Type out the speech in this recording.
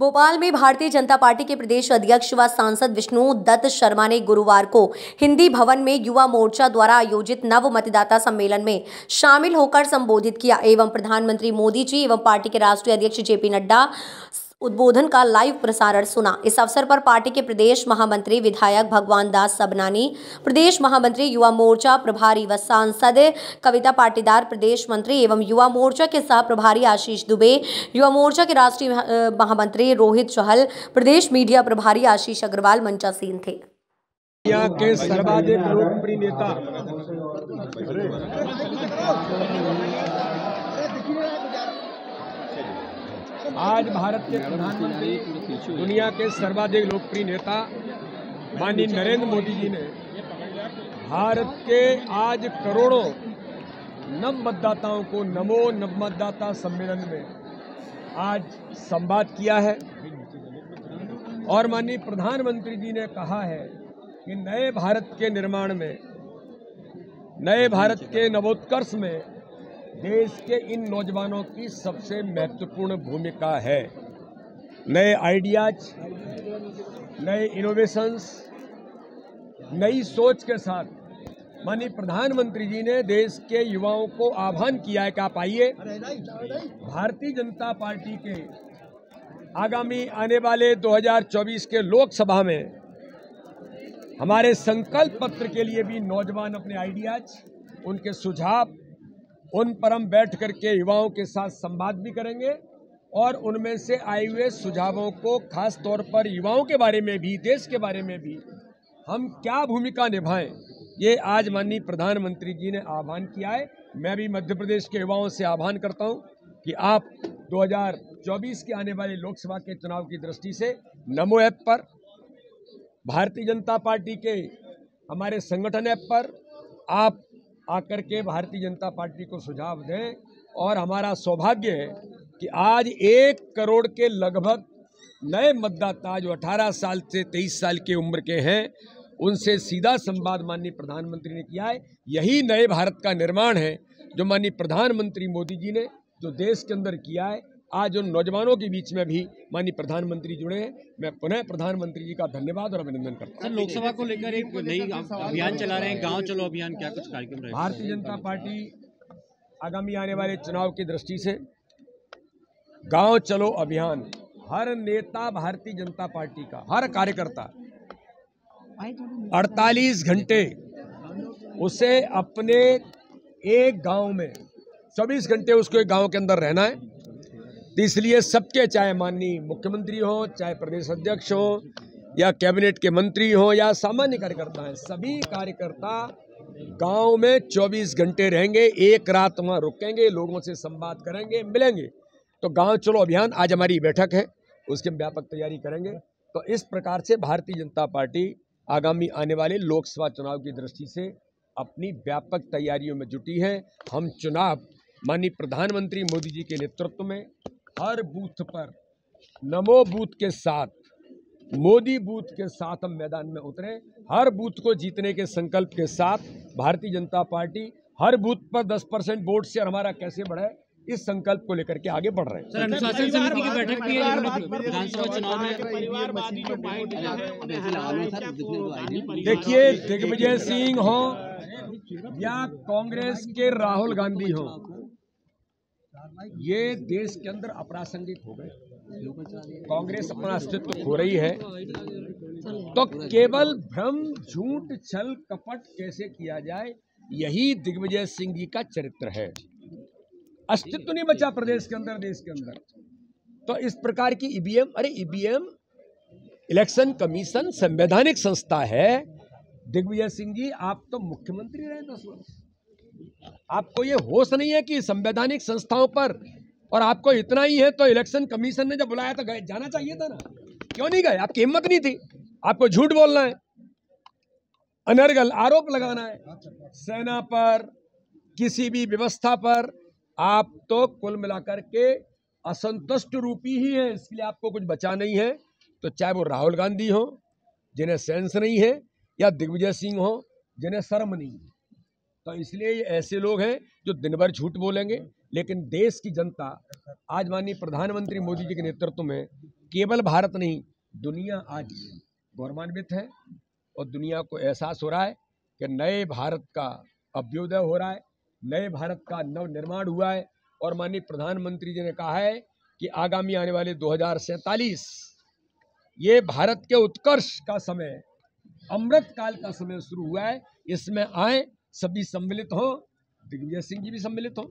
भोपाल में भारतीय जनता पार्टी के प्रदेश अध्यक्ष व सांसद विष्णु दत्त शर्मा ने गुरुवार को हिंदी भवन में युवा मोर्चा द्वारा आयोजित नव मतदाता सम्मेलन में शामिल होकर संबोधित किया। एवं प्रधानमंत्री मोदी जी एवं पार्टी के राष्ट्रीय अध्यक्ष जेपी नड्डा उद्बोधन का लाइव प्रसारण सुना। इस अवसर पर पार्टी के प्रदेश महामंत्री विधायक भगवान दास सबनानी प्रदेश महामंत्री युवा मोर्चा प्रभारी व सांसद, कविता पाटीदार, प्रदेश मंत्री एवं युवा मोर्चा के सह प्रभारी आशीष दुबे, युवा मोर्चा के राष्ट्रीय महामंत्री रोहित चहल, प्रदेश मीडिया प्रभारी आशीष अग्रवाल मंचासीन थे। के सर्वाधिक लोकप्रिय नेता। आज भारत के प्रधानमंत्री, दुनिया के सर्वाधिक लोकप्रिय नेता माननीय नरेंद्र मोदी जी ने भारत के आज करोड़ों नव मतदाताओं को नमो नव मतदाता सम्मेलन में आज संवाद किया है। और माननीय प्रधानमंत्री जी ने कहा है कि नए भारत के निर्माण में, नए भारत के नवोत्कर्ष में देश के इन नौजवानों की सबसे महत्वपूर्ण भूमिका है। नए आइडियाज़, नए इनोवेशंस नई सोच के साथ। माननीय प्रधानमंत्री जी ने देश के युवाओं को आह्वान किया है कि आप आइए। भारतीय जनता पार्टी के आगामी आने वाले 2024 के लोकसभा में हमारे संकल्प पत्र के लिए भी नौजवान अपने आइडियाज़, उनके सुझाव उन पर हम बैठ करके युवाओं के साथ संवाद भी करेंगे और उनमें से आए हुए सुझावों को खास तौर पर युवाओं के बारे में भी, देश के बारे में भी हम क्या भूमिका निभाएँ, ये आज माननीय प्रधानमंत्री जी ने आह्वान किया है। मैं भी मध्य प्रदेश के युवाओं से आह्वान करता हूँ कि आप 2024 के आने वाले लोकसभा के चुनाव की दृष्टि से नमो ऐप पर, भारतीय जनता पार्टी के हमारे संगठन ऐप पर आप आकर के भारतीय जनता पार्टी को सुझाव दें। और हमारा सौभाग्य है कि आज एक करोड़ के लगभग नए मतदाता जो 18 साल से 23 साल की उम्र के हैं, उनसे सीधा संवाद माननीय प्रधानमंत्री ने किया है। यही नए भारत का निर्माण है, जो माननीय प्रधानमंत्री मोदी जी ने जो देश के अंदर किया है। आज उन नौजवानों के बीच में भी माननीय प्रधानमंत्री जुड़े हैं। मैं पुनः प्रधानमंत्री जी का धन्यवाद और अभिनंदन करता सर लोकसभा को लेकर एक नई अभियान चला रहे हैं। गाँव चलो अभियान क्या कुछ कार्यक्रम रहे? भारतीय जनता पार्टी आगामी आने वाले चुनाव की दृष्टि से गाँव चलो अभियान हर नेता भारतीय जनता पार्टी का हर कार्यकर्ता 48 घंटे उसे अपने एक गाँव में 24 घंटे उसको एक गाँव के अंदर रहना है। तो इसलिए सबके चाहे माननीय मुख्यमंत्री हो, चाहे प्रदेश अध्यक्ष हो, या कैबिनेट के मंत्री हो, या सामान्य कार्यकर्ता हैं, सभी कार्यकर्ता गाँव में 24 घंटे रहेंगे, एक रात वहाँ रुकेंगे, लोगों से संवाद करेंगे, मिलेंगे। तो गाँव चलो अभियान, आज हमारी बैठक है, उसकी हम व्यापक तैयारी करेंगे। तो इस प्रकार से भारतीय जनता पार्टी आगामी आने वाले लोकसभा चुनाव की दृष्टि से अपनी व्यापक तैयारियों में जुटी है। हम चुनाव, माननीय प्रधानमंत्री मोदी जी के नेतृत्व में हर बूथ पर नमो बूथ के साथ मोदी बूथ के साथ हम मैदान में उतरे। हर बूथ को जीतने के संकल्प के साथ भारतीय जनता पार्टी हर बूथ पर 10 परसेंट वोट से हमारा कैसे बढ़े इस संकल्प को लेकर के आगे बढ़ रहे हैं। सर अनुशासन समिति की बैठक भी है विधानसभा चुनाव में देखिए दिग्विजय सिंह हो या कांग्रेस के राहुल गांधी हो ये देश के अंदर अप्रासंगिक हो गए। कांग्रेस अपना अस्तित्व खो रही है। तो केवल भ्रम, झूठ, छल, कपट कैसे किया जाए, यही दिग्विजय सिंह जी का चरित्र है। अस्तित्व नहीं बचा प्रदेश के अंदर, देश के अंदर। तो इस प्रकार की ईवीएम अरे ईवीएम इलेक्शन कमीशन, संवैधानिक संस्था है। दिग्विजय सिंह जी, आप तो मुख्यमंत्री रहे दस वर्ष। आपको ये होश नहीं है कि संवैधानिक संस्थाओं पर, और आपको इतना ही है तो इलेक्शन कमीशन ने जब बुलाया तो गए जाना चाहिए था ना? क्यों नहीं गए? आपकी हिम्मत नहीं थी। आपको झूठ बोलना है। अनर्गल आरोप लगाना है। सेना पर, किसी भी व्यवस्था पर आप तो कुल मिलाकर के असंतुष्ट रूपी ही है। इसलिए आपको कुछ बचा नहीं है। तो चाहे वो राहुल गांधी हो, जिन्हें सेंस नहीं है, या दिग्विजय सिंह हो, जिन्हें शर्म नहीं है। तो इसलिए ये ऐसे लोग हैं जो दिन भर झूठ बोलेंगे, लेकिन देश की जनता, आज माननीय प्रधानमंत्री मोदी जी के नेतृत्व में केवल भारत नहीं, दुनिया आज गौरवान्वित है और दुनिया को एहसास हो रहा है कि नए भारत का अभ्युदय हो रहा है, नए भारत का नव निर्माण हुआ है और माननीय प्रधानमंत्री जी ने कहा है कि आगामी आने वाले दो ये भारत के उत्कर्ष का समय अमृत काल का समय शुरू हुआ है, इसमें आए सभी सम्मिलित हो दिग्विजय सिंह जी भी सम्मिलित हों।